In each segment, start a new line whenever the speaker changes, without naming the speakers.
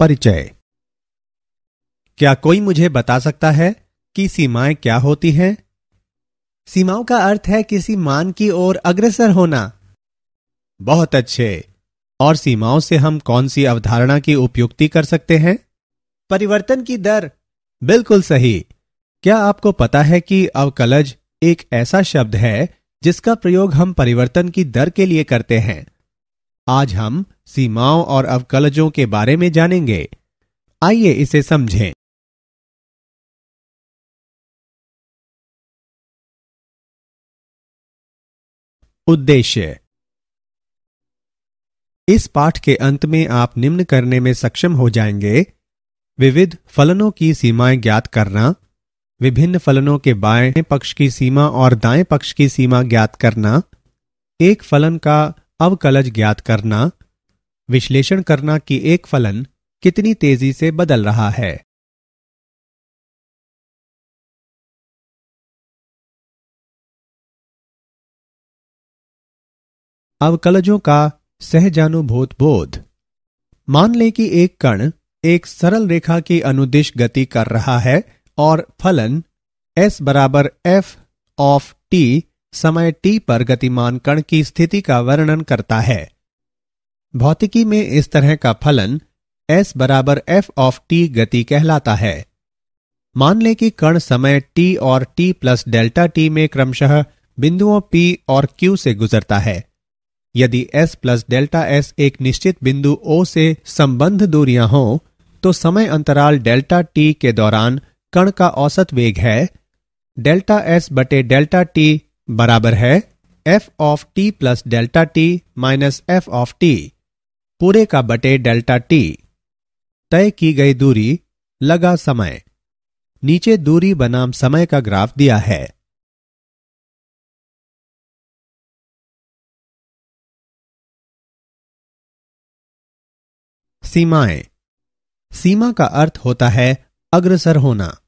परिचय। क्या कोई मुझे बता सकता है कि सीमाएँ क्या होती हैं? सीमाओं का अर्थ है किसी मान की ओर अग्रसर होना। बहुत अच्छे। और सीमाओं से हम कौन सी अवधारणा की उपयुक्ति कर सकते हैं? परिवर्तन की दर। बिल्कुल सही। क्या आपको पता है कि अवकलज एक ऐसा शब्द है जिसका प्रयोग हम परिवर्तन की दर के लिए करते हैं? आज हम सीमाओं और अवकलजों के बारे में जानेंगे। आइए इसे समझें। उद्देश्य। इस पाठ के अंत में आप निम्न करने में सक्षम हो जाएँगे। विविध फलनों की सीमाएँ ज्ञात करना, विभिन्न फलनों के बाएँ पक्ष की सीमा और दाएँ पक्ष की सीमा ज्ञात करना, एक फलन का अवकलज ज्ञात करना, विश्लेषण करना कि एक फलन कितनी तेज़ी से बदल रहा है। अवकलजों का सहजानुभूत बोध मान लें कि एक कण एक सरल रेखा की अनुदिश गति कर रहा है और फलन s बराबर एफ़ ऑफ़ टी समय टी पर गतिमान कण की स्थिति का वर्णन करता है। भौतिकी में इस तरह का फलन s बराबर एफ़ ऑफ़ टी गति कहलाता है। मान लें कि कण समय t और t प्लस डेल्टा टी में क्रमशः बिंदुओं p और q से गुजरता है। यदि s प्लस डेल्टा s एक निश्चित बिंदु O से संबंध दूरियाँ हों तो समय अंतराल डेल्टा t के दौरान कण का औसत वेग है। डेल्टा एस बटे डेल्टा टी बराबर है f of t plus delta t minus f of t पूरे का बटे डेल्टा टी तय की गई दूरी, लगा समय। नीचे दूरी बनाम समय का ग्राफ दिया है। सीमाएँ। सीमा का अर्थ होता है अग्रसर होना।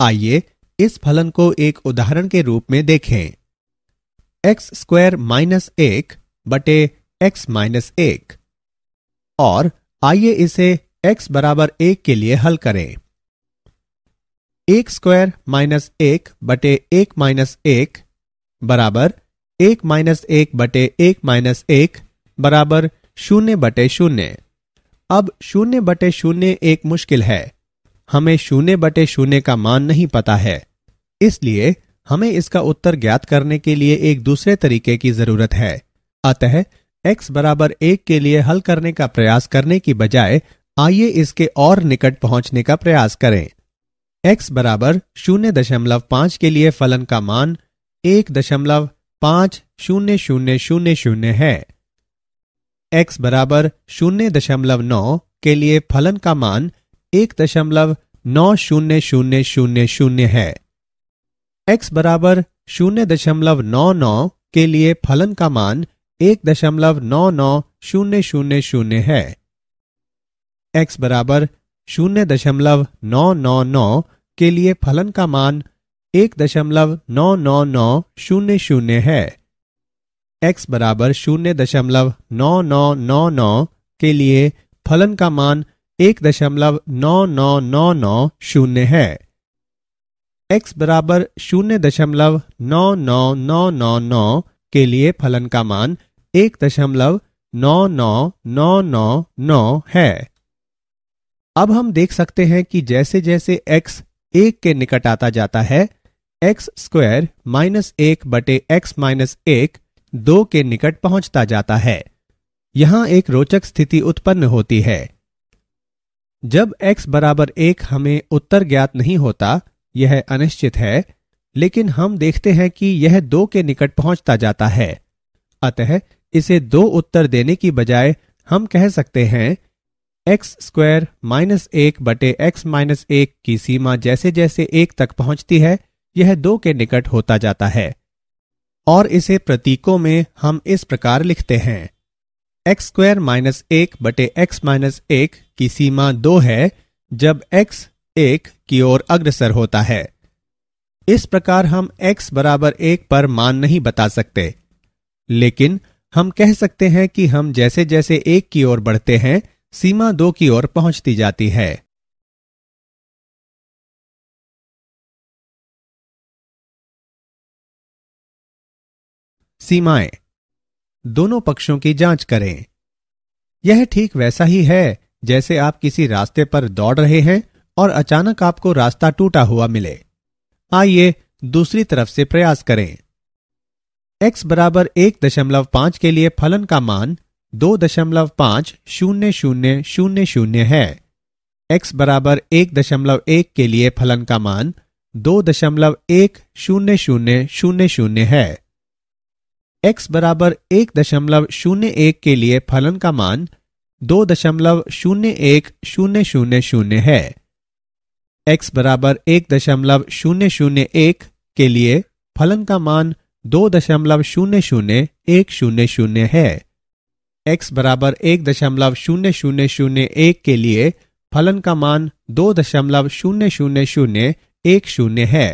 आइए इस फलन को एक उदाहरण के रूप में देखें। एक्स स्क्वायर माइनस एक बटे एक्स माइनस एक। और आइए इसे एक्स बराबर एक के लिए हल करें। एक स्क्वायर माइनस एक बटे एक माइनस एक बराबर एक माइनस एक बटे एक माइनस एक बराबर शून्य बटे शून्य। अब शून्य बटे शून्य एक मुश्किल है। हमें शून्य बटे शून्य का मान नहीं पता है। इसलिए हमें इसका उत्तर ज्ञात करने के लिए एक दूसरे तरीके की ज़रूरत है। अतः x बराबर एक के लिए हल करने का प्रयास करने की बजाय आइए इसके और निकट पहुँचने का प्रयास करें। x बराबर शून्य दशमलव पाँच के लिए फलन का मान एक दशमलव पाँच शून्य शून्य शून्य शून्य है। x बराबर शून्य दशमलव नौ के लिए फलन का मान एक दशमलव नौ शून्य शून्य शून्य शून्य है। X बराबर शून्य दशमलव नौ नौ के लिए फलन का मान एक दशमलव नौ नौ शून्य शून्य शून्य है x बराबर शून्य दशमलव नौ नौ नौ के लिए फलन का मान एक दशमलव नौ नौ नौ शून्य शून्य है x बराबर शून्य दशमलव नौ नौ नौ नौ के लिए फलन का मान एक दशमलव नौ नौ नौ नौ शून्य है x बराबर शून्य दशमलव नौ नौ नौ नौ नौ के लिए फलन का मान एक दशमलव नौ नौ नौ नौ नौ है। अब हम देख सकते हैं कि जैसे जैसे x एक के निकट आता जाता है एक्स स्क्वायर माइनस एक बटे एक्स माइनस एक दो के निकट पहुँचता जाता है। यहाँ एक रोचक स्थिति उत्पन्न होती है। जब x बराबर एक हमें उत्तर ज्ञात नहीं होता यह अनिश्चित है, लेकिन हम देखते हैं कि यह दो के निकट पहुँचता जाता है। अतः इसे दो उत्तर देने की बजाय हम कह सकते हैं एक्स स्क्वायर माइनस एक बटे एक्स माइनस एक की सीमा जैसे जैसे एक तक पहुँचती है, यह दो के निकट होता जाता है। और इसे प्रतीकों में हम इस प्रकार लिखते हैं। एक्स स्क्वायर माइनस एक बटे एक्स माइनस एक की सीमा दो है, जब एक्स एक की ओर अग्रसर होता है। इस प्रकार हम x बराबर एक पर मान नहीं बता सकते। लेकिन हम कह सकते हैं कि हम जैसे जैसे एक की ओर बढ़ते हैं, सीमा दो की ओर पहुँचती जाती है। सीमाएँ। दोनों पक्षों की जाँच करें। यह ठीक वैसा ही है जैसे आप किसी रास्ते पर दौड़ रहे हैं और अचानक आपको रास्ता टूटा हुआ मिले। आइए दूसरी तरफ़ से प्रयास करें। X बराबर एक दशमलव पाँच के लिए फलन का मान दो दशमलव पाँच शून्य शून्य शून्य शून्य है। X बराबर एक दशमलव एक के लिए फलन का मान दो दशमलव एक शून्य शून्य शून्य शून्य है। X बराबर एक दशमलव शून्य एक के लिए फलन का मान दो दशमलव शून्य एक शून्य शून्य शून्य है। X बराबर एक दशमलव शून्य शून्य एक के लिए फलन का मान दो दशमलव शून्य शून्य एक शून्य शून्य है x बराबर एक दशमलव शून्य शून्य शून्य एक के लिए फलन का मान दो दशमलव शून्य शून्य शून्य एक शून्य है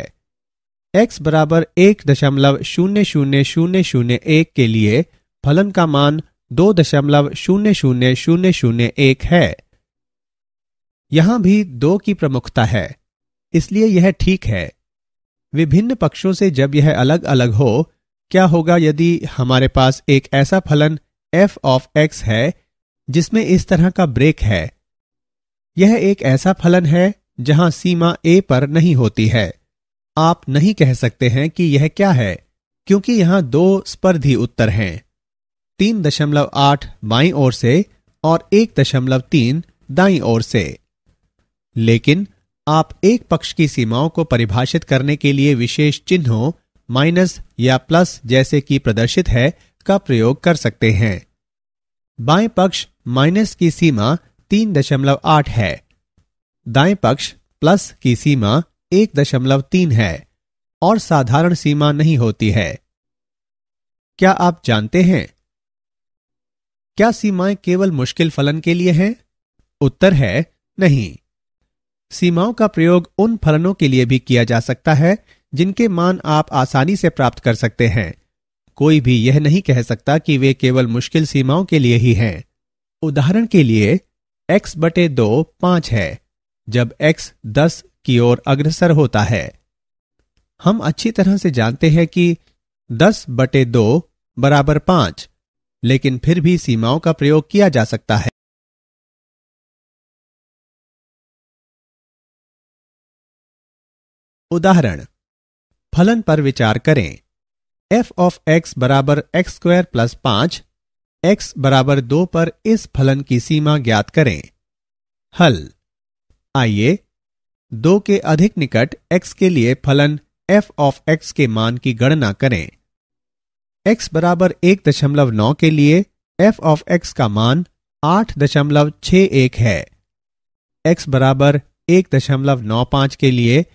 x बराबर एक दशमलव शून्य शून्य शून्य शून्य एक के लिए फलन का मान दो दशमलव शून्य शून्य शून्य शून्य एक है यहाँ भी दो की प्रमुखता है। इसलिए यह ठीक है। विभिन्न पक्षों से जब यह अलग अलग हो, क्या होगा यदि हमारे पास एक ऐसा फलन एफ़ ऑफ़ एक्स है, जिसमें इस तरह का ब्रेक है? यह एक ऐसा फलन है, जहाँ सीमा ए पर नहीं होती है। आप नहीं कह सकते हैं कि यह क्या है, क्योंकि यहाँ दो स्पर्धी उत्तर हैं। तीन दशमलव आठ बाई ओर से और एक दशमलव तीन दाई ओर से। लेकिन आप एक पक्ष की सीमाओं को परिभाषित करने के लिए विशेष चिन्हों, माइनस या प्लस जैसे कि प्रदर्शित है, का प्रयोग कर सकते हैं। बाएँ पक्ष माइनस की सीमा तीन दशमलव आठ है। दाएँ पक्ष प्लस की सीमा एक दशमलव तीन है और साधारण सीमा नहीं होती है। क्या आप जानते हैं? क्या सीमाएँ केवल मुश्किल फलन के लिए हैं? उत्तर है नहीं। सीमाओं का प्रयोग उन फलनों के लिए भी किया जा सकता है, जिनके मान आप आसानी से प्राप्त कर सकते हैं। कोई भी यह नहीं कह सकता कि वे केवल मुश्किल सीमाओं के लिए ही हैं। उदाहरण के लिए, x बटे दो पाँच है, जब x दस की ओर अग्रसर होता है। हम अच्छी तरह से जानते हैं कि दस बटे दो बराबर पाँच, लेकिन फिर भी सीमाओं का प्रयोग किया जा सकता है। उदाहरण, फलन पर विचार करें। एफ़ ऑफ़ एक्स बराबर एक्स स्क्वायर प्लस पाँच एक्स बराबर दो पर इस फलन की सीमा ज्ञात करें। हल, आइए, दो के अधिक निकट x के लिए फलन f ऑफ़ x के मान की गणना करें। x बराबर एक दशमलव नौ के लिए f ऑफ़ x का मान आठ दशमलव छ एक है। x बराबर एक दशमलव नौ पाँच के लिए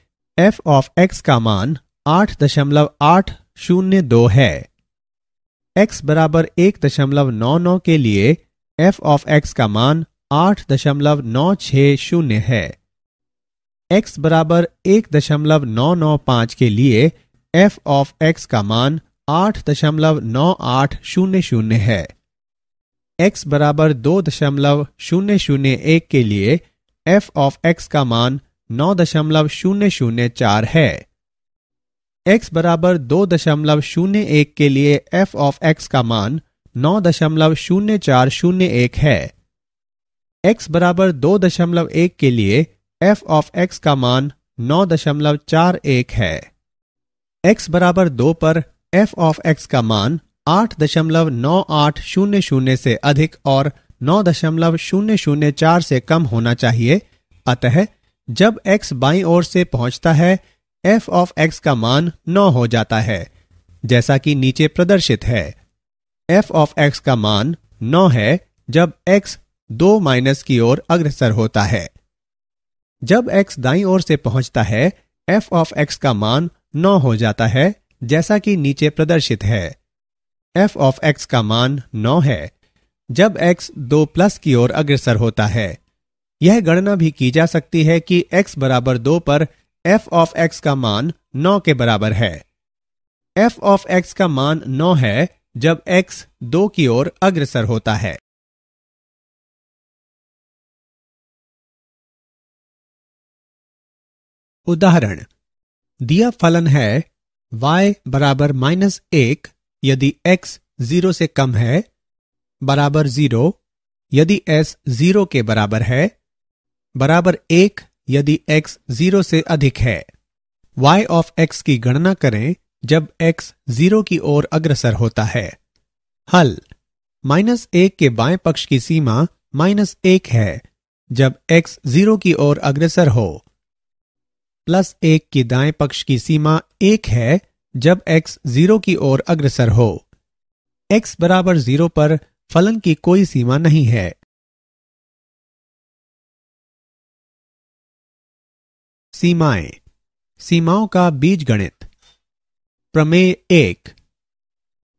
f ऑफ़ एक्स का मान आठ दशमलव आठ शून्य दो है। एक्स बराबर एक दशमलव नौ नौ के लिए एफ़ ऑफ़ एक्स का मान आठ दशमलव नौ छ शून्य है। एक्स बराबर एक दशमलव नौ नौ पाँच के लिए एफ़ ऑफ़ एक्स का मान आठ दशमलव नौ आठ शून्य शून्य है। X बराबर दो दशमलव शून्य शून्य एक के लिए f ऑफ़ x का मान नौ दशमलव शून्य शून्य चार है। X बराबर दो दशमलव शून्य एक के लिए f ऑफ़ x का मान नौ दशमलव शून्य चार शून्य एक है। X बराबर दो दशमलव एक के लिए f ऑफ़ x का मान नौ दशमलव चार एक है। X बराबर दो पर f ऑफ़ x का मान आठ दशमलव नौ आठ शून्य शून्य से अधिक और नौ दशमलव शून्य शून्य चार से कम होना चाहिए। अतः जब x बाई ओर से पहुँचता है, f ऑफ़ x का मान नौ हो जाता है, जैसा कि नीचे प्रदर्शित है। f ऑफ़ x का मान नौ है, जब x दो माइनस की ओर अग्रसर होता है। जब x दाई ओर से पहुँचता है, f ऑफ़ x का मान 9 हो जाता है, जैसा कि नीचे प्रदर्शित है। f ऑफ़ x का मान 9 है, जब x दो प्लस की ओर अग्रसर होता है। यह गणना भी की जा सकती है कि x बराबर दो पर एफ़ ऑफ़ एक्स का मान नौ के बराबर है। एफ़ ऑफ़ एक्स का मान नौ है जब x दो की ओर अग्रसर होता है। उदाहरण, दिया फलन है y बराबर माइनस एक यदि x ज़ीरो से कम है, बराबर ज़ीरो यदि s ज़ीरो के बराबर है बराबर एक यदि x ज़ीरो से अधिक है। y ऑफ़ x की गणना करें जब x ज़ीरो की ओर अग्रसर होता है। हल माइनस एक के बाएँ पक्ष की सीमा माइनस एक है, जब x ज़ीरो की ओर अग्रसर हो। प्लस एक की दाएँ पक्ष की सीमा एक है, जब x ज़ीरो की ओर अग्रसर हो। x बराबर ज़ीरो पर फलन की कोई सीमा नहीं है। सीमाएँ। सीमाओं का बीज गणित प्रमेय एक।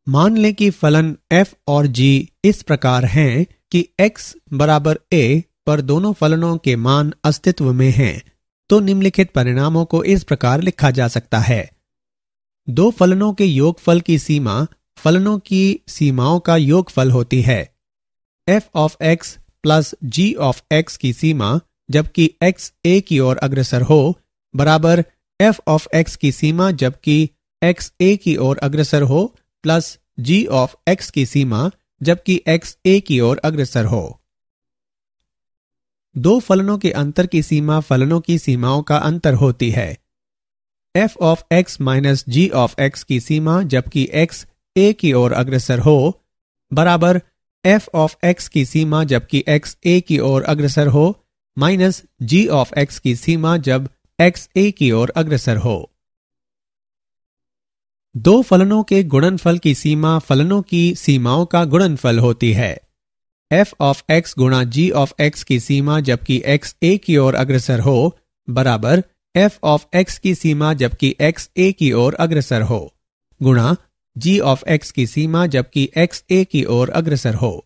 मान लें कि फलन f और g इस प्रकार हैं कि x बराबर a पर दोनों फलनों के मान अस्तित्व में हैं तो निम्नलिखित परिणामों को इस प्रकार लिखा जा सकता है। दो फलनों के योगफल की सीमा फलनों की सीमाओं का योगफल होती है। F of x plus g of x की सीमा जबकि x a की ओर अग्रसर हो, बराबर f ऑफ़ x की सीमा जबकि x a की ओर अग्रसर हो प्लस g ऑफ़ x की सीमा जबकि x a की ओर अग्रसर हो। दो फलनों के अंतर की सीमा फलनों की सीमाओं का अंतर होती है। f of x minus g of x की सीमा जबकि x a की ओर अग्रसर हो, बराबर f ऑफ़ x की सीमा जबकि x a की ओर अग्रसर हो माइनस जी ऑफ़ एक्स की सीमा जब एक्स ए की ओर अग्रसर हो। दो फलनों के गुणनफल की सीमा फलनों की सीमाओं का गुणनफल होती है। एफ़ ऑफ़ एक्स गुणा जी ऑफ़ एक्स की सीमा जबकि एक्स ए की ओर अग्रसर हो, बराबर एफ़ ऑफ़ एक्स की सीमा जबकि एक्स ए की ओर अग्रसर हो, गुणा जी ऑफ़ एक्स की सीमा जबकि एक्स ए की ओर अग्रसर हो।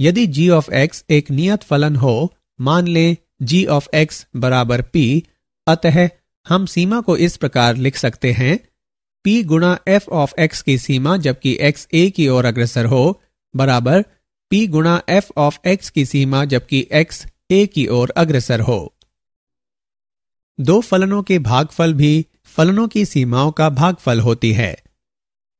यदि जी ऑफ़ एक्स एक नियत फलन हो मान लें जी ऑफ़ एक्स बराबर पी अतः हम सीमा को इस प्रकार लिख सकते हैं। p गुणा f ऑफ़ x की सीमा जबकि x a की ओर अग्रसर हो, बराबर p गुणा f ऑफ़ एक्स की सीमा जबकि x a की ओर अग्रसर हो। दो फलनों के भागफल भी फलनों की सीमाओं का भागफल होती है।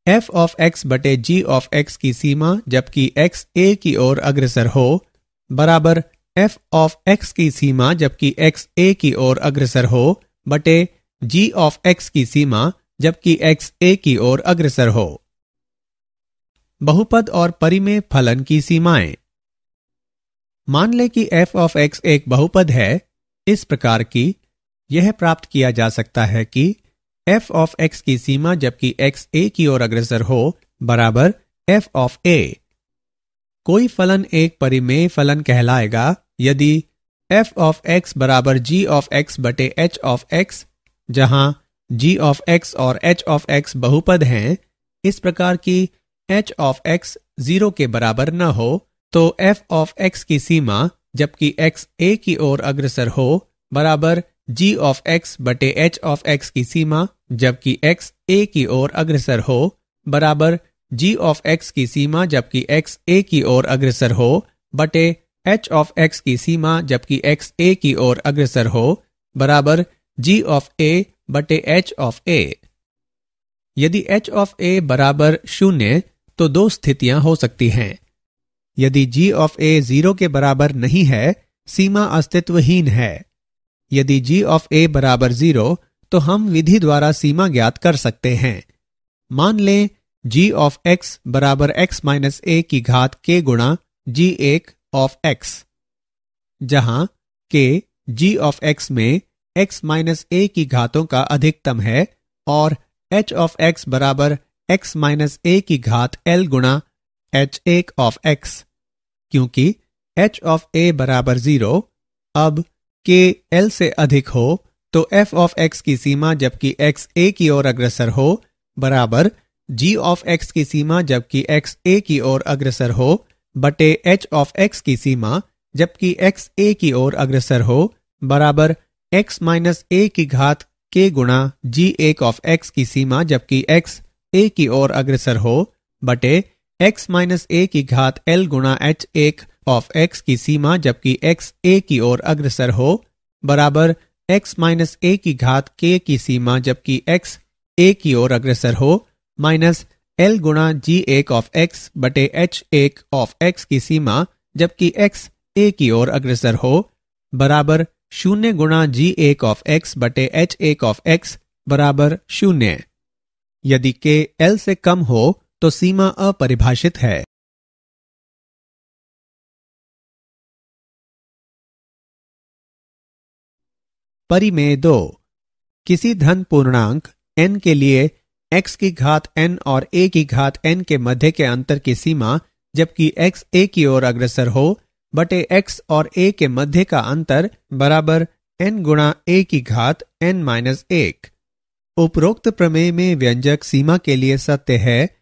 f ऑफ़ एक्स बटे जी ऑफ़ एक्स की सीमा जबकि x a की ओर अग्रसर हो, बराबर f ऑफ़ एक्स की सीमा जबकि एक्स ए की ओर अग्रसर हो, बटे जी ऑफ़ एक्स की सीमा जबकि एक्स ए की ओर अग्रसर हो। बहुपद और परिमेय फलन की सीमाएँ। मान ले कि एफ़ ऑफ़ एक्स एक बहुपद है, इस प्रकार की यह प्राप्त किया जा सकता है कि एफ़ ऑफ़ एक्स की सीमा जबकि एक्स ए की ओर अग्रसर हो बराबर एफ़ ऑफ़ ए कोई फलन एक परिमेय फलन कहलाएगा यदि एफ़ ऑफ़ एक्स बराबर जी ऑफ़ एक्स बटे एच ऑफ़ एक्स जहाँ जी ऑफ़ एक्स और एच ऑफ़ एक्स बहुपद हैं, इस प्रकार की एच ऑफ़ एक्स ज़ीरो के बराबर न हो तो एफ़ ऑफ़ एक्स की सीमा, जबकि एक्स ए की ओर अग्रसर हो, बराबर जी ऑफ़ एक्स बटे एच ऑफ़ एक्स की सीमा, जबकि एक्स ए की ओर अग्रसर हो, बराबर जी ऑफ़ एक्स की सीमा, जबकि एक्स ए की ओर अग्रसर हो, बटे h ऑफ़ एक्स की सीमा जबकि एक्स ए की ओर अग्रसर हो, बराबर जी ऑफ़ ए बटे एच ऑफ़ ए यदि एच ऑफ़ ए बराबर शून्य तो दो स्थितियाँ हो सकती हैं। यदि जी ऑफ़ ए ज़ीरो के बराबर नहीं है, सीमा अस्तित्वहीन है। यदि जी ऑफ़ ए बराबर ज़ीरो तो हम विधि द्वारा सीमा ज्ञात कर सकते हैं। मान लें जी ऑफ़ एक्स बराबर एक्स माइनस ए की घात के गुणा g एक ऑफ़ एक्स जहाँ के जी ऑफ़ एक्स में एक्स माइनस ए की घातों का अधिकतम है और एच ऑफ़ एक्स बराबर एक्स माइनस ए की घात एल गुणा एच एक ऑफ़ x, क्योंकि एच ऑफ़ ए बराबर ज़ीरो अब के एल से अधिक हो तो एफ़ ऑफ़ एक्स की सीमा जबकि एक्स ए की ओर अग्रसर हो बराबर जी ऑफ़ एक्स की सीमा जबकि एक्स ए की ओर अग्रसर हो बटे एच ऑफ़ एक्स की सीमा जबकि एक्स ए की ओर अग्रसर हो, बराबर एक्स माइनस ए की घात के गुणा जी एक ऑफ़ x की सीमा जबकि एक्स ए की ओर अग्रसर हो, बटे एक्स माइनस ए की घात एल गुणा एच एक ऑफ़ एक्स की सीमा जबकि एक्स ए की ओर अग्रसर हो, बराबर एक्स माइनस ए की घात के की सीमा जबकि एक्स ए की ओर अग्रसर हो माइनस एल गुणा जी एक ऑफ़ एक्स बटे एच एक ऑफ़ एक्स की सीमा जबकि एक्स ए की ओर अग्रसर हो, बराबर शून्य गुणा जी एक ऑफ़ एक्स बटे एच एक ऑफ़ एक्स बराबर शून्य। यदि के एल से कम हो तो सीमा अपरिभाषित है। परिमेय दो। किसी धन पूर्णांक एन के लिए x की घात n और a की घात n के मध्य के अंतर की सीमा, जबकि x a की ओर अग्रसर हो, बटे x और a के मध्य का अंतर बराबर n गुणा a की घात n माइनस एक। उपरोक्त प्रमेय में व्यंजक सीमा के लिए सत्य है,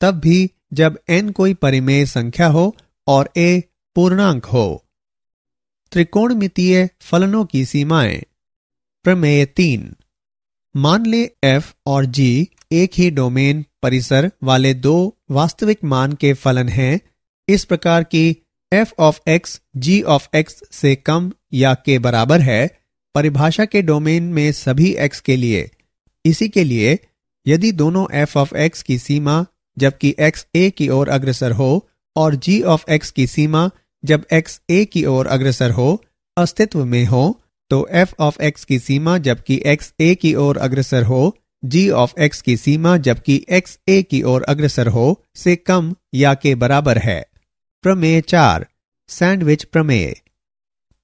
तब भी जब n कोई परिमेय संख्या हो और a पूर्णांक हो। त्रिकोणमितीय फलनों की सीमाएँ। प्रमेय तीन। मान ले f और g एक ही डोमेन परिसर वाले दो वास्तविक मान के फलन हैं, इस प्रकार की f of x, g of x से कम या के बराबर है परिभाषा के डोमेन में सभी x के लिए। इसी के लिए, यदि दोनों f ऑफ़ x की सीमा जबकि x a की ओर अग्रसर हो और g ऑफ़ x की सीमा जब x a की ओर अग्रसर हो, अस्तित्व में हो तो f ऑफ़ एक्स की सीमा जबकि एक्स ए की ओर अग्रसर हो जी ऑफ़ एक्स की सीमा जबकि एक्स ए की ओर अग्रसर हो से कम या के बराबर है। प्रमेय चार, सैंडविच प्रमेय।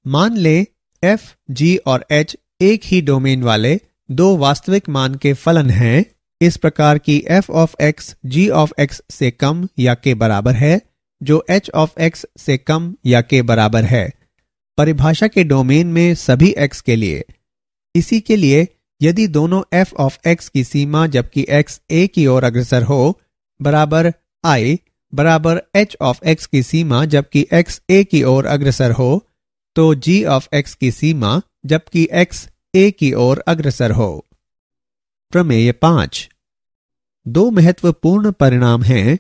मान ले एफ़ जी और एच एक ही डोमेन वाले दो वास्तविक मान के फलन हैं। इस प्रकार की f of x g of x से कम या के बराबर है, जो एच ऑफ़ एक्स से कम या के बराबर है। परिभाषा के डोमेन में सभी x के लिए। इसी के लिए, यदि दोनों f ऑफ़ x की सीमा जबकि x a की ओर अग्रसर हो, बराबर i, बराबर h ऑफ़ x की सीमा जबकि x a की ओर अग्रसर हो तो g ऑफ़ x की सीमा जबकि x a की ओर अग्रसर हो। प्रमेय पाँच। दो महत्वपूर्ण परिणाम हैं।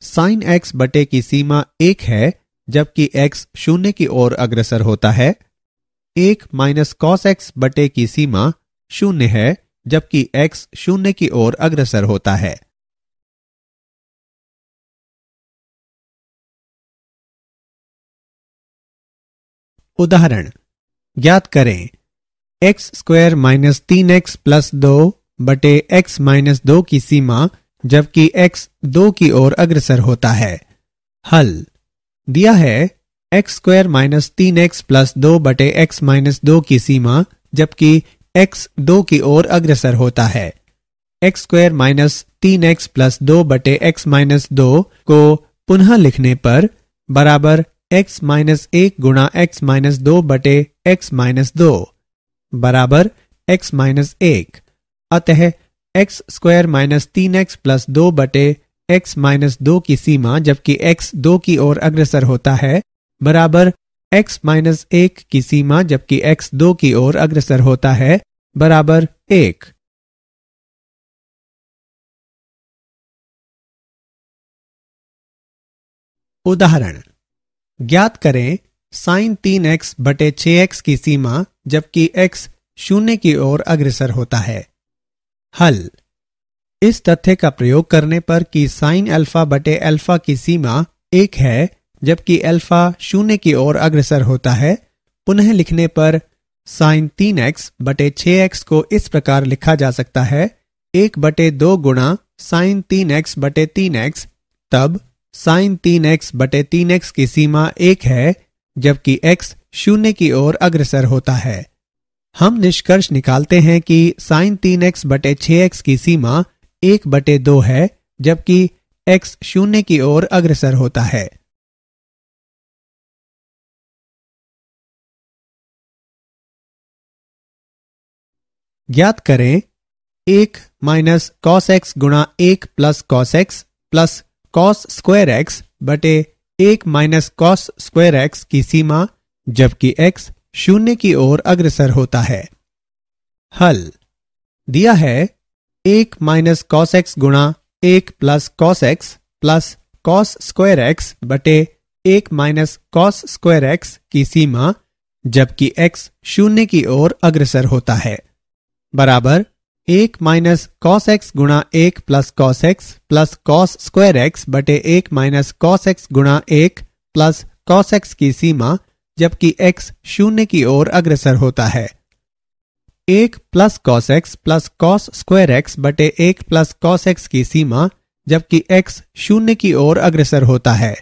साइन एक्स बटे की सीमा एक है जबकि x शून्य की ओर अग्रसर होता है, एक माइनस कॉस एक्स बटे की सीमा शून्य है, जबकि x शून्य की ओर अग्रसर होता है। उदाहरण, ज्ञात करें एक्स स्क्वायर माइनस तीन एक्स प्लस दो बटे एक्स माइनस दो की सीमा जबकि एक्स दो की ओर अग्रसर होता है। हल दिया है एक्स स्क्वायर माइनस तीन एक्स प्लस दो बटे एक्स माइनस दो की सीमा, जबकि एक्स दो की ओर अग्रसर होता है। एक्स स्क्वायर माइनस तीन एक्स प्लस दो बटे एक्स माइनस दो को पुनः लिखने पर बराबर एक्स माइनस एक गुणा एक्स माइनस दो बटे एक्स माइनस दो बराबर एक्स माइनस एक। अतः एक्स स्क्वायर माइनस तीन एक्स प्लस दो बटे एक्स माइनस दो की सीमा जबकि x दो की ओर अग्रसर होता है, बराबर x माइनस एक की सीमा जबकि x दो की ओर अग्रसर होता है, बराबर एक। उदाहरण, ज्ञात करें साइन तीन एक्स बटे छ एक्स की सीमा जबकि x शून्य की ओर अग्रसर होता है। हल इस तथ्य का प्रयोग करने पर कि साइन अल्फ़ा बटे अल्फ़ा की सीमा एक है, जबकि अल्फ़ा शून्य की ओर अग्रसर होता है। पुनः लिखने पर साइन तीन एक्स बटे छ एक्स को इस प्रकार लिखा जा सकता है। एक बटे दो गुणा साइन तीन एक्स बटे तीन एक्स तब साइन तीन एक्स बटे तीन एक्स की सीमा एक है, जबकि एक्स शून्य की ओर अग्रसर होता है। हम निष्कर्ष निकालते हैं कि साइन तीन एक्स बटे छ एक्स की सीमा एक बटे दो है, जबकि एक्स शून्य की ओर अग्रसर होता है। ज्ञात करें, एक माइनस कॉस एक्स गुणा एक plus cos x plus cos square x बटे एक माइनस कॉस स्क्वायर एक्स की सीमा, जबकि एक्स शून्य की ओर अग्रसर होता है। हल। दिया है एक माइनस कॉस एक्स गुणा एक plus cos x plus cos square x बटे एक माइनस कॉस स्क्वायर एक्स की सीमा, जबकि एक्स शून्य की ओर अग्रसर होता है। बराबर, एक माइनस कॉस एक्स गुणा एक plus cos x plus cos square x बटे एक माइनस कॉस एक्स गुणा एक प्लस कॉस एक्स की सीमा, जबकि एक्स शून्य की ओर अग्रसर होता है। एक plus cos x plus cos square x बटे एक प्लस कॉस एक्स की सीमा, जबकि एक्स शून्य की ओर अग्रसर होता है।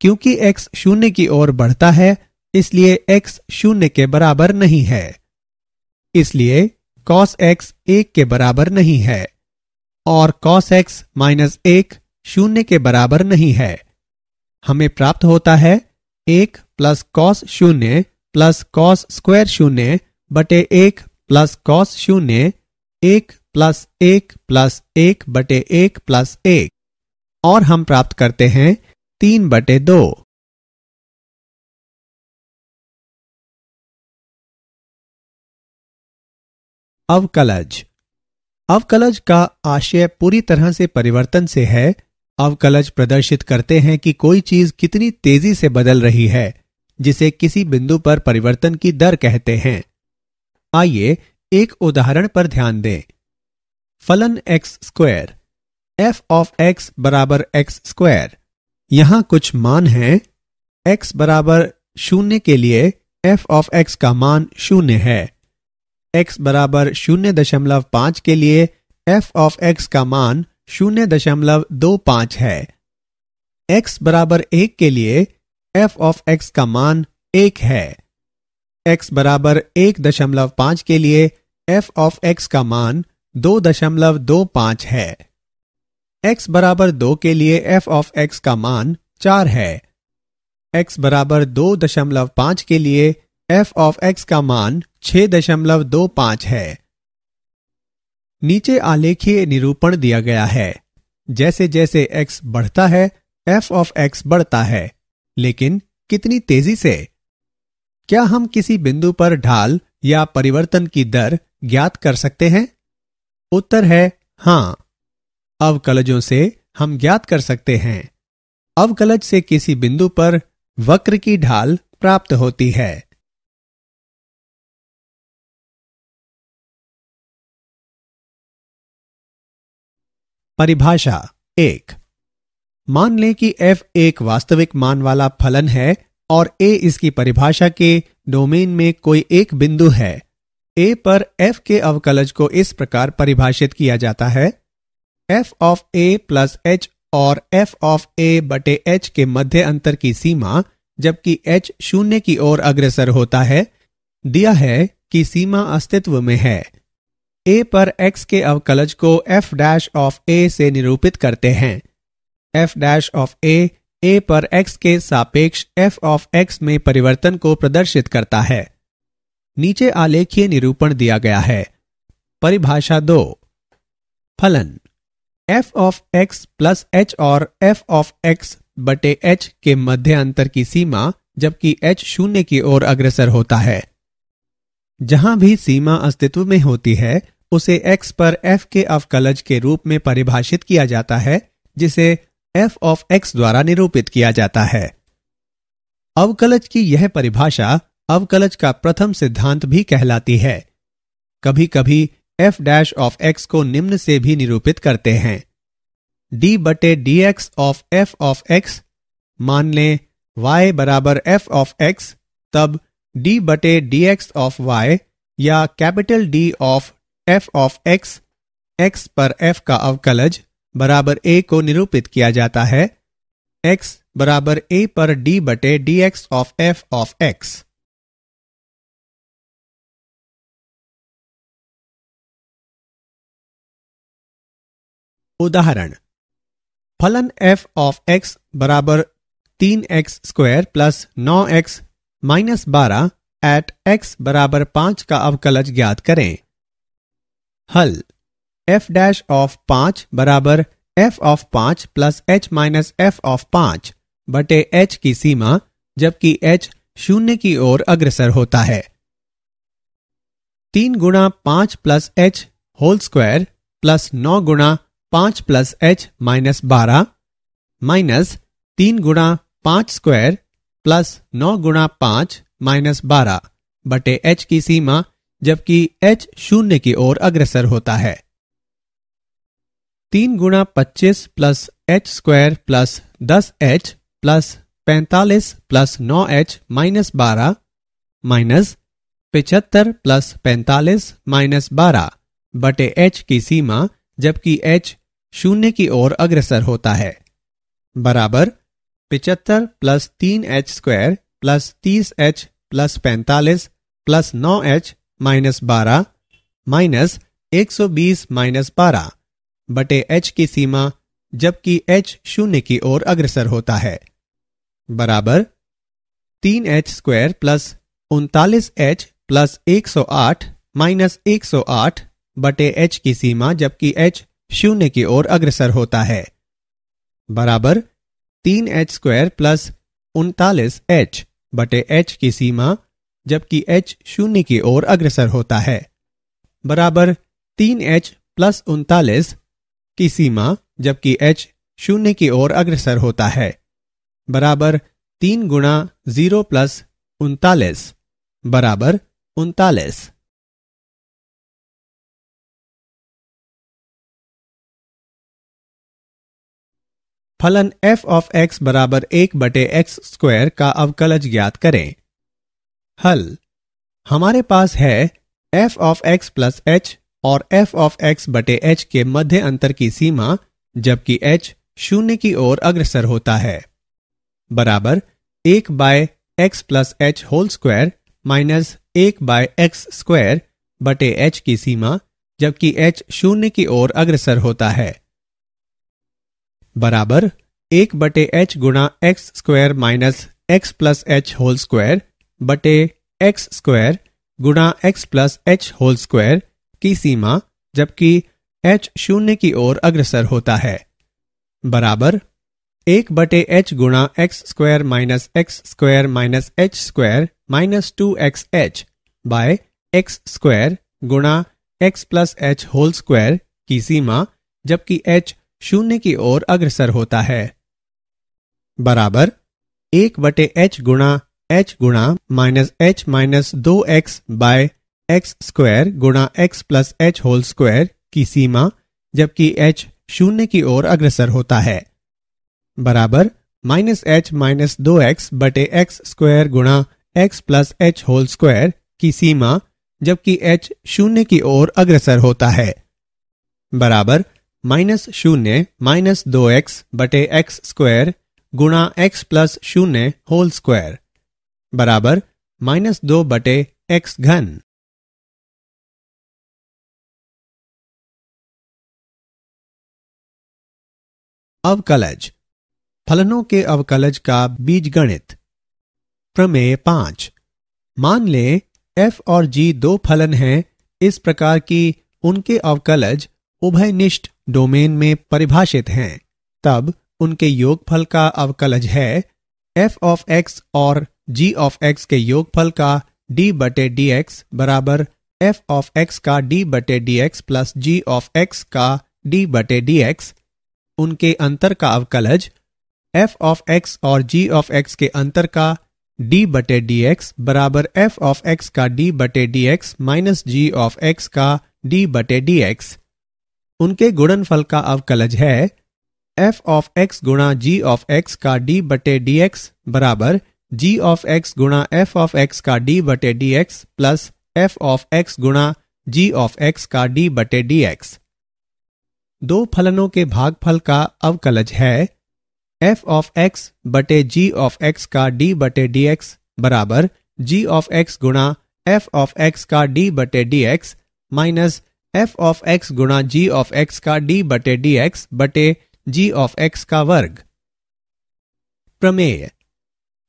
क्योंकि एक्स शून्य की ओर बढ़ता है, इसलिए एक्स शून्य के बराबर नहीं है। इसलिए कॉस एक्स एक के बराबर नहीं है, और कॉस एक्स माइनस एक शून्य के बराबर नहीं है। हमें प्राप्त होता है एक प्लस कॉस शून्य प्लस कॉस स्क्वायर शून्य बटे एक प्लस कॉस शून्य एक प्लस एक प्लस एक बटे एक प्लस एक। और हम प्राप्त करते हैं तीन बटे दो। अवकलज। अवकलज का आशय पूरी तरह से परिवर्तन से है। अवकलज प्रदर्शित करते हैं कि कोई चीज़ कितनी तेज़ी से बदल रही है, जिसे किसी बिंदु पर परिवर्तन की दर कहते हैं। आइए एक उदाहरण पर ध्यान दें। फलन x square f of x बराबर एक्स स्क्वायर यहाँ कुछ मान हैं। एक्स बराबर शून्य के लिए एफ़ ऑफ़ एक्स का मान शून्य है। एक्स बराबर शून्य दशमलव पाँच के लिए एफ़ ऑफ़ एक्स का मान शून्य दशमलव दो पाँच है। एक्स बराबर एक के लिए एफ़ ऑफ़ एक्स का मान एक है। एक्स बराबर एक दशमलव पाँच के लिए एफ़ ऑफ़ एक्स का मान दो दशमलव दो पाँच है। एक्स बराबर दो के लिए एफ़ ऑफ़ एक्स का मान चार है। एक्स बराबर दो दशमलव पाँच के लिए एफ़ ऑफ़ एक्स का मान छह दशमलव दो पाँच है। नीचे आलेखीय निरूपण दिया गया है। जैसे जैसे x बढ़ता है, f ऑफ़ x बढ़ता है, लेकिन कितनी तेज़ी से? क्या हम किसी बिंदु पर ढाल या परिवर्तन की दर ज्ञात कर सकते हैं? उत्तर है, हाँ। अवकलजों से हम ज्ञात कर सकते हैं। अवकलज से किसी बिंदु पर वक्र की ढाल प्राप्त होती है। परिभाषा एक। मान लें कि f एक वास्तविक मान वाला फलन है और ए इसकी परिभाषा के डोमेन में कोई एक बिंदु है। ए पर एफ़ के अवकलज को इस प्रकार परिभाषित किया जाता है। F of a plus h और एफ़ ऑफ़ ए बटे एच के मध्य अंतर की सीमा, जबकि एच शून्य की ओर अग्रसर होता है, दिया है कि सीमा अस्तित्व में है। ए पर एक्स के अवकलज को एफ़ डैश ऑफ़ ए से निरूपित करते हैं। F dash of a a पर x के सापेक्ष f ऑफ़ x में परिवर्तन को प्रदर्शित करता है। नीचे आलेखीय निरूपण दिया गया है। परिभाषा दो। फलन। F of x plus h और f ऑफ़ x बटे h के मध्य अंतर की सीमा, जबकि h शून्य की ओर अग्रसर होता है। जहाँ भी सीमा अस्तित्व में होती है, उसे x पर f के अवकलज के रूप में परिभाषित किया जाता है, जिसे f ऑफ़ x द्वारा निरूपित किया जाता है। अवकलज की यह परिभाषा अवकलज का प्रथम सिद्धांत भी कहलाती है। कभी कभी एफ़ डैश ऑफ़ एक्स को निम्न से भी निरूपित करते हैं। डी बटे d x of f of x मान लें, y बराबर एफ़ ऑफ़ एक्स, तब d बटे डी एक्स ऑफ़ वाई या capital D of f of x x पर f का अवकलज बराबर ए को निरूपित किया जाता है। X बराबर ए पर d बटे d x of f of x उदाहरण, फलन f ऑफ़ x बराबर तीन एक्स स्क्वायर प्लस नौ एक्स माइनस बारह एट एक्स बराबर पाँच का अवकलज ज्ञात करें। हल f डैश ऑफ़ पाँच बराबर एफ़ ऑफ़ पाँच plus h minus f of पाँच बटे एच की सीमा, जबकि एच शून्य की ओर अग्रसर होता है। तीन गुणा पाँच plus h whole square plus नौ गुणा पाँच प्लस एच माइनस बारह माइनस तीन गुणा पाँच स्क्वायर प्लस नौ गुणा पाँच माइनस बारह बटे एच की सीमा, जबकि एच शून्य की ओर अग्रसर होता है। तीन गुणा पच्चीस प्लस एच स्क्वायर प्लस दस एच प्लस पैंतालीस प्लस नौ एच माइनस बारह माइनस पिचहत्तर प्लस पैंतालीस माइनस बारह बटे एच की सीमा, जबकि एच शून्य की ओर अग्रसर होता है। बराबर पिचहत्तर प्लस तीन एच स्क्वायर प्लस तीस एच प्लस पैंतालीस प्लस नौ एच माइनस बारह माइनस एक सौ बीस माइनस बारह बटे एच की सीमा, जबकि एच शून्य की ओर अग्रसर होता है। बराबर तीन एच स्क्वायर प्लस उनतालीस एच प्लस एक सौ आठ माइनस एक सौ आठ बटे एच की सीमा, जबकि एच शून्य की ओर अग्रसर होता है। बराबर तीन एच स्क्वायर प्लस उनतालीस एच बटे एच की सीमा, जबकि एच शून्य की ओर अग्रसर होता है। बराबर तीन एच प्लस उनतालीस की सीमा जबकि एच शून्य की ओर अग्रसर होता है, बराबर तीन गुणा ज़ीरो प्लस उनतालीस, बराबर उनतालीस। फलन f ऑफ़ x बराबर एक बटे एक्स स्क्वायर का अवकलज ज्ञात करें। हल, हमारे पास है f of x plus h और एफ़ ऑफ़ एक्स बटे एच के मध्य अंतर की सीमा, जबकि एच शून्य की ओर अग्रसर होता है। बराबर एक by x plus h whole square minus एक बाय एक्स स्क्वायर बटे एच की सीमा, जबकि एच शून्य की ओर अग्रसर होता है। बराबर एक बटे एच गुणा x square minus x plus h whole square बटे एक्स स्क्वायर गुणा x plus h whole square की सीमा, जबकि एच शून्य की ओर अग्रसर होता है। बराबर एक बटे एच गुणा x square minus x square minus h square minus two x h by x square गुणा x plus h whole square की सीमा, जबकि एच शून्य की ओर अग्रसर होता है। बराबर एक बटे एच गुणा एच गुणा माइनस एच माइनस दो एक्स बाय एक्स स्क्वायर गुणा x plus h whole square की सीमा, जबकि एच शून्य की ओर अग्रसर होता है। बराबर माइनस एच माइनस दो एक्स बटे एक्स स्क्वायर गुणा x plus h whole square की सीमा, जबकि एच शून्य की ओर अग्रसर होता है। बराबर माइनस शून्य माइनस दो एक्स बटे एक्स स्क्वायर गुणा एक्स प्लस शून्य होल स्क्वायर बराबर माइनस दो बटे एक्स घन। अवकलज। फलनों के अवकलज का बीजगणित। प्रमेय पाँच। मान ले, एफ़ और जी दो फलन हैं, इस प्रकार की उनके अवकलज उभयनिष्ठ डोमेन में परिभाषित हैं। तब उनके योगफल का अवकलज है, एफ़ ऑफ़ एक्स और जी ऑफ़ एक्स के योगफल का डी बटे डी एक्स बराबर एफ़ ऑफ़ एक्स का डी बटे d x plus g of x का डी बटे डी एक्स उनके अंतर का अवकलज एफ़ ऑफ़ एक्स और जी ऑफ़ एक्स के अंतर का डी बटे डी एक्स बराबर एफ़ ऑफ़ एक्स का डी बटे d x minus g of x का डी बटे डी एक्स उनके गुणनफल का अवकलज है एफ़ ऑफ़ एक्स गुणा जी ऑफ़ एक्स का डी बटे डी एक्स बराबर जी ऑफ़ एक्स गुणा एफ़ ऑफ़ एक्स का डी बटे d x plus f of x गुणा जी ऑफ़ एक्स का डी बटे डी एक्स दो फलनों के भागफल का अवकलज है एफ़ ऑफ़ एक्स बटे जी ऑफ़ एक्स का डी बटे डी एक्स बराबर जी ऑफ़ एक्स गुणा एफ़ ऑफ़ एक्स का डी बटे d x minus f of x गुणा जी ऑफ़ एक्स का डी बटे डी एक्स बटे जी ऑफ़ एक्स का वर्ग। प्रमेय,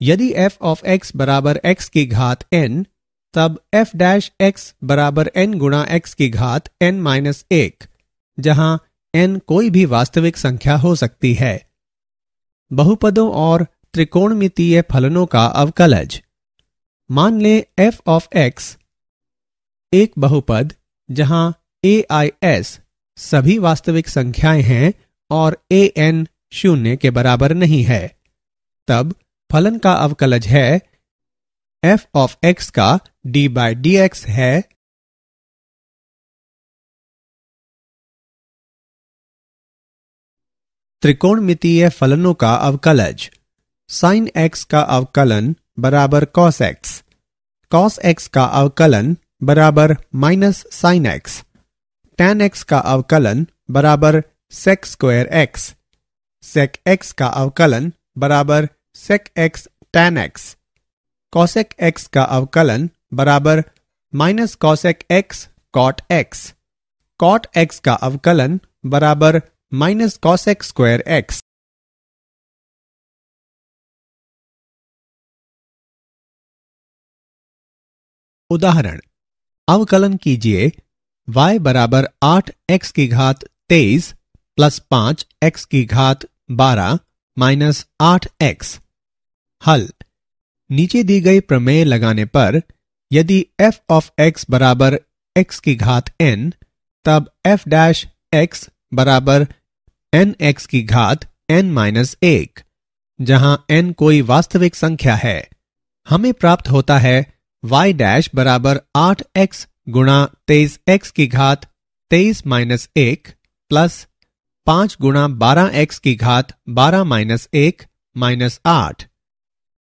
यदि एफ़ ऑफ़ एक्स बराबर एक्स की घात एन तब एफ़ डैश एक्स बराबर एन गुणा एक्स की घात एन माइनस एक, जहाँ एन कोई भी वास्तविक संख्या हो सकती है। बहुपदों और त्रिकोणमितीय फलनों का अवकलज। मान लें एफ़ ऑफ़ एक्स एक बहुपद जहाँ ए आई एस सभी वास्तविक संख्याएँ हैं और ए एन शून्य के बराबर नहीं है। तब फलन का अवकलज है एफ़ ऑफ़ एक्स का डी बाई डी एक्स है त्रिकोणमितीय फलनों का अवकलज। साइन एक्स का अवकलन बराबर कॉस एक्स कॉस एक्स का अवकलन बराबर minus sine x tan x का अवकलन बराबर sec square x sec x का अवकलन बराबर sec x tan x cosec x का अवकलन बराबर minus cosec x cot x cot x का अवकलन बराबर माइनस कॉसेक स्क्वायर एक्स उदाहरण, अवकलन कीजिए y बराबर आठ एक्स की घात तेईस प्लस पाँच एक्स की घात बारह माइनस आठ एक्स हल, नीचे दी गई प्रमेय लगाने पर यदि f ऑफ़ x बराबर x की घात n, तब f डैश x बराबर n एक्स की घात एन माइनस एक, जहाँ एन कोई वास्तविक संख्या है। हमें प्राप्त होता है y डैश बराबर आठ एक्स गुणा तेईस एक्स की घात तेईस माइनस एक प्लस पाँच गुणा बारह एक्स की घात बारह माइनस एक माइनस आठ।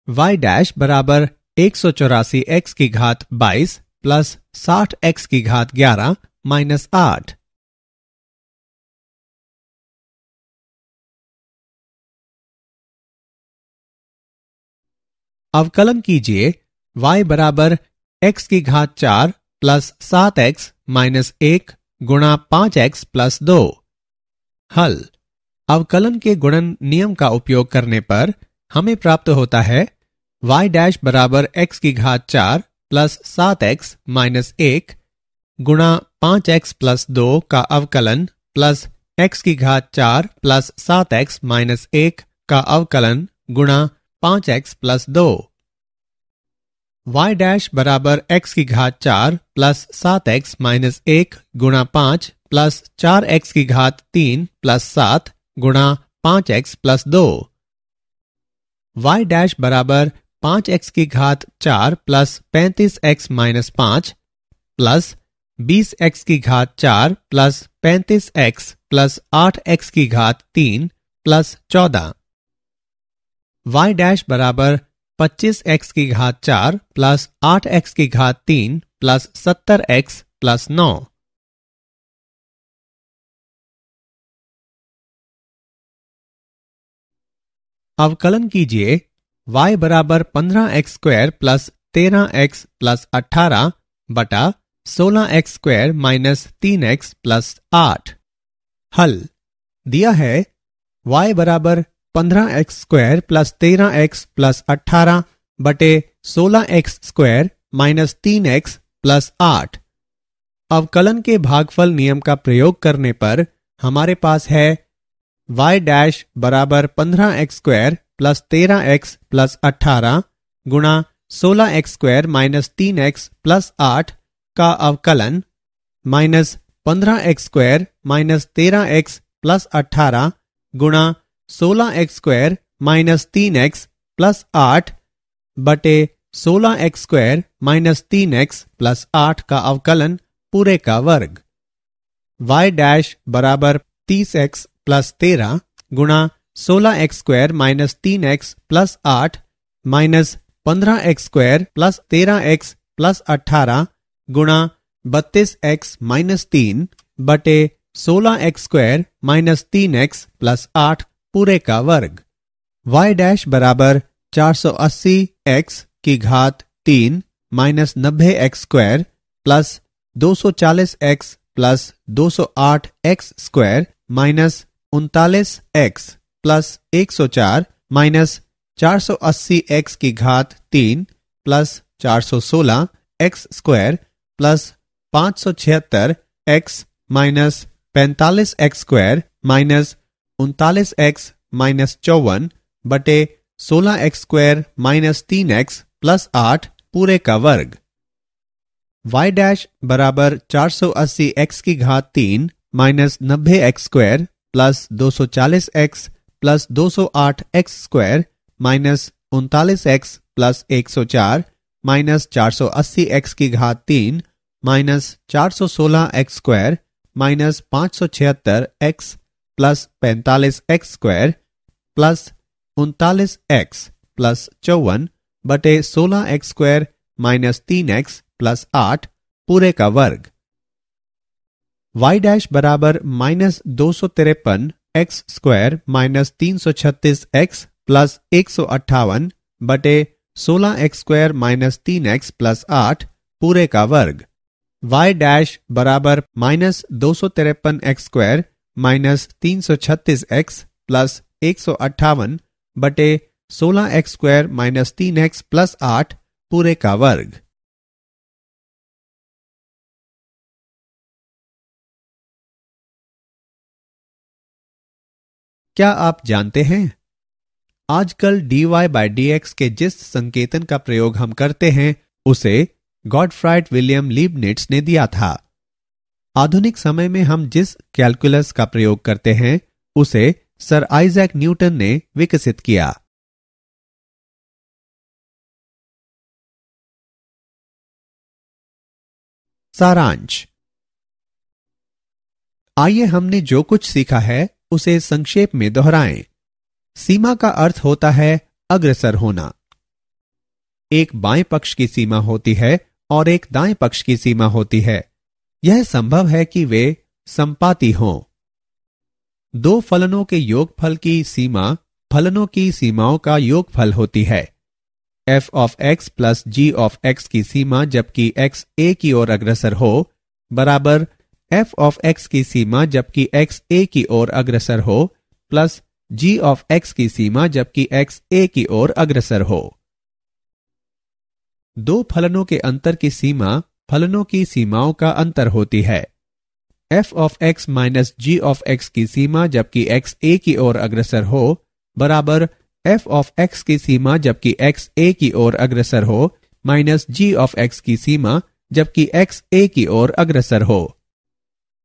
वाई डैश बराबर एक सौ चौरासी एक्स की घात बाईस प्लस साठ एक्स की घात ग्यारह माइनस आठ। अवकलन कीजिए y बराबर एक्स की घात चार प्लस सात एक्स माइनस एक गुणा पाँच एक्स प्लस दो। हल, अवकलन के गुणन नियम का उपयोग करने पर हमें प्राप्त होता है y डैश बराबर एक्स की घात चार प्लस सात एक्स माइनस एक गुणा पाँच एक्स प्लस दो का अवकलन प्लस एक्स की घात चार प्लस सात एक्स माइनस एक का अवकलन गुणा पाँच एक्स प्लस दो। Y डैश बराबर x की घात चार प्लस सात एक्स माइनस एक गुणा पाँच प्लस चार एक्स की घात तीन प्लस सात गुणा पाँच एक्स प्लस दो। वाई डैश बराबर पाँच एक्स की घात चार प्लस पैंतीस एक्स माइनस पाँच प्लस बीस एक्स की घात चार प्लस पैंतीस एक्स प्लस आठ एक्स की घात तीन प्लस चौदह। वाई डैश बराबर पच्चीस एक्स की घात चार प्लस आठ एक्स की घात तीन प्लस सत्तर एक्स प्लस नौ। अवकलन कीजिए y बराबर पंद्रह एक्स स्क्वायर प्लस तेरह एक्स प्लस अठारह बटा सोलह एक्स स्क्वायर माइनस तीन एक्स प्लस आठ। हल, दिया है y बराबर पंद्रह एक्स स्क्वायर प्लस तेरह एक्स प्लस अठारह बटे सोलह एक्स स्क्वायर माइनस तीन एक्स प्लस आठ। अवकलन के भागफल नियम का प्रयोग करने पर हमारे पास है y डैश बराबर पंद्रह एक्स स्क्वायर प्लस तेरह एक्स प्लस अठारह गुणा सोलह एक्स स्क्वायर माइनस तीन एक्स प्लस आठ का अवकलन माइनस पंद्रह एक्स स्क्वायर माइनस तेरह एक्स प्लस अठारह गुणा सोलह एक्स स्क्वायर माइनस तीन एक्स प्लस आठ बटे सोलह एक्स स्क्वायर माइनस तीन एक्स प्लस आठ का अवकलन पूरे का वर्ग। y डैश बराबर तीस एक्स प्लस तेरह गुणा सोलह एक्स स्क्वायर माइनस तीन एक्स प्लस आठ माइनस पंद्रह एक्स स्क्वायर प्लस तेरह एक्स प्लस अठारह गुणा बत्तीस एक्स माइनस तीन बटे सोलह एक्स स्क्वायर माइनस तीन एक्स प्लस आठ पूरे का वर्ग। y डैश बराबर चार सौ अस्सी एक्स की घात तीन माइनस नब्बे एक्स स्क्वायर प्लस दो सौ चालीस एक्स प्लस दो सौ आठ एक्स स्क्वायर माइनस उनतालीस एक्स प्लस एक सौ चार माइनस चार सौ अस्सी एक्स की घात तीन प्लस चार सौ सोलह एक्स स्क्वायर प्लस पाँच सौ छिहत्तर एक्स माइनस पैंतालीस एक्स स्क्वायर माइनस उनतालीस एक्स माइनस चौवन बटे सोलह एक्स स्क्वायर माइनस तीन एक्स प्लस आठ पूरे का वर्ग। Y डैश बराबर चार सौ अस्सी एक्स की घात तीन माइनस नब्बे एक्स स्क्वायर प्लस दो सौ चालीस एक्स प्लस दो सौ आठ एक्स स्क्वायर माइनस उनतालीस एक्स प्लस एक सौ चार माइनस चार सौ अस्सी एक्स की घात तीन माइनस चार सौ सोलह एक्स स्क्वायर माइनस पाँच सौ छिहत्तर एक्स प्लस पैंतालीस एक्स स्क्वायर प्लस उनतालीस एक्स प्लस चौवन बटे सोलह एक्स स्क्वायर माइनस तीन एक्स प्लस आठ पूरे का वर्ग। y डैश बराबर माइनस दो सौ तिरपन एक्स स्क्वायर माइनस तीन सौ छत्तीस एक्स प्लस एक सौ अट्ठावन बटे सोलह एक्स स्क्वायर माइनस तीन एक्स प्लस आठ पूरे का वर्ग। y डैश बराबर माइनस दो सौ तिरपन एक्स स्क्वायर माइनस तीन सौ छत्तीस एक्स प्लस एक सौ अट्ठावन बटे सोलह एक्स स्क्वायर माइनस तीन एक्स प्लस आठ पूरे का वर्ग। क्या आप जानते हैं? आजकल dy बाय डी के जिस संकेतन का प्रयोग हम करते हैं, उसे गॉडफ्राइड विलियम लीबनिट्स ने दिया था। आधुनिक समय में हम जिस कैलकुलस का प्रयोग करते हैं, उसे सर आइजैक न्यूटन ने विकसित किया। सारांश। आइए हमने जो कुछ सीखा है, उसे संक्षेप में दोहराएँ। सीमा का अर्थ होता है अग्रसर होना। एक बाएँ पक्ष की सीमा होती है और एक दाएँ पक्ष की सीमा होती है। यह संभव है कि वे संपाती हों। दो फलनों के योगफल की सीमा फलनों की सीमाओं का योगफल होती है। F of x plus g of x की सीमा जबकि एक्स ए की ओर अग्रसर हो बराबर एफ़ ऑफ़ एक्स की सीमा जबकि एक्स ए की ओर अग्रसर हो प्लस जी ऑफ़ एक्स की सीमा जबकि एक्स ए की ओर अग्रसर हो। दो फलनों के अंतर की सीमा फलनों की सीमाओं का अंतर होती है। F of x minus g of x की सीमा जबकि एक्स ए की ओर अग्रसर हो, बराबर एफ़ ऑफ़ एक्स की सीमा जबकि एक्स ए की ओर अग्रसर हो माइनस जी ऑफ़ एक्स की सीमा जबकि एक्स ए की ओर अग्रसर हो।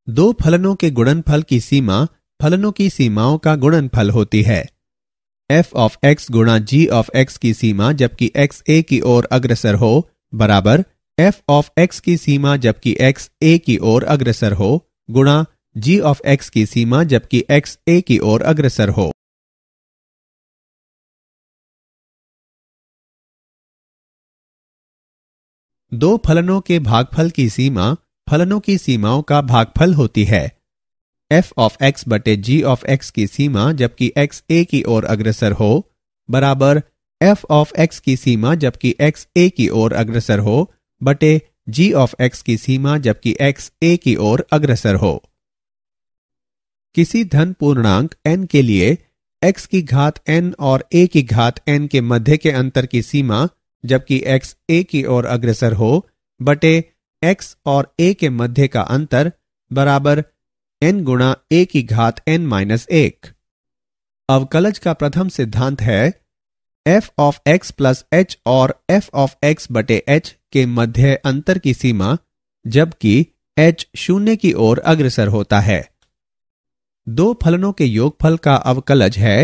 दो फलनों के गुणनफल की सीमा फलनों की सीमाओं का गुणनफल होती है। एफ़ ऑफ़ एक्स गुणा जी ऑफ़ एक्स की सीमा जबकि एक्स ए की ओर अग्रसर हो, बराबर एफ़ ऑफ़ एक्स की सीमा जबकि एक्स ए की ओर अग्रसर हो, गुणा जी ऑफ़ एक्स की सीमा जबकि एक्स ए की ओर अग्रसर हो। दो फलनों के भागफल की सीमा फलनों की सीमाओं का भागफल होती है। एफ़ ऑफ़ एक्स बटे जी ऑफ़ एक्स की सीमा जबकि एक्स ए की ओर अग्रसर हो, बराबर एफ़ ऑफ़ एक्स की सीमा जबकि एक्स ए की ओर अग्रसर हो बटे जी ऑफ़ एक्स की सीमा जबकि एक्स ए की ओर अग्रसर हो। किसी धन पूर्णांक n के लिए एक्स की घात एन और ए की घात एन के मध्य के अंतर की सीमा जबकि एक्स ए की ओर अग्रसर हो बटे एक्स और ए के मध्य का अंतर बराबर एन गुणा ए की घात एन माइनस एक। अवकलज का प्रथम सिद्धांत है f of x plus h और एफ़ ऑफ़ एक्स बटे एच के मध्य अंतर की सीमा, जबकि एच शून्य की ओर अग्रसर होता है। दो फलनों के योगफल का अवकलज है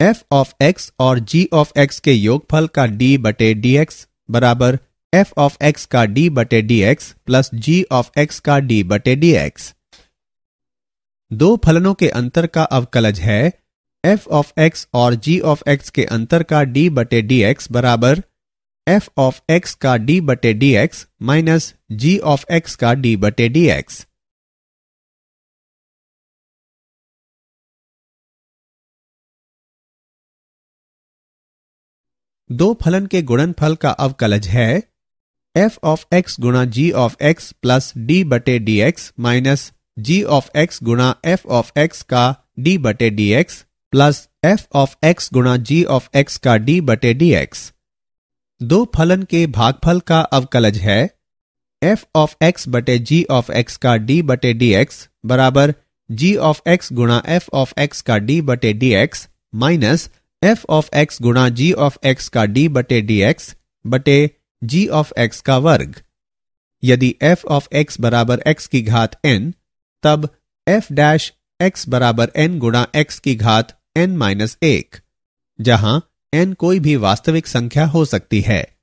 एफ़ ऑफ़ एक्स और जी ऑफ़ एक्स के योगफल का डी बटे dx बराबर एफ़ ऑफ़ एक्स का डी बटे d x plus g of x का डी बटे डी एक्स दो फलनों के अंतर का अवकलज है एफ़ ऑफ़ एक्स और जी ऑफ़ एक्स के अंतर का डी बटे डी एक्स बराबर एफ़ ऑफ़ एक्स का डी बटे d x minus g of x का डी बटे डी एक्स दो फलन के गुणनफल का अवकलज है एफ़ ऑफ़ एक्स गुणा g of x plus d बटे d x minus g of x गुणा एफ़ ऑफ़ एक्स का डी बटे d x plus f of x गुणा जी ऑफ़ एक्स का डी बटे डी एक्स दो फलन के भागफल का अवकलज है एफ़ ऑफ़ एक्स बटे जी ऑफ़ एक्स का डी बटे डी एक्स बराबर जी ऑफ़ एक्स गुणा एफ़ ऑफ़ एक्स का डी बटे d x minus f of x गुणा जी ऑफ़ एक्स का डी बटे डी एक्स बटे जी ऑफ़ एक्स का वर्ग यदि एफ़ ऑफ़ एक्स बराबर एक्स की घात एन तब एफ़ डैश एक्स बराबर एन गुणा एक्स की घात एन माइनस एक जहाँ एन कोई भी वास्तविक संख्या हो सकती है।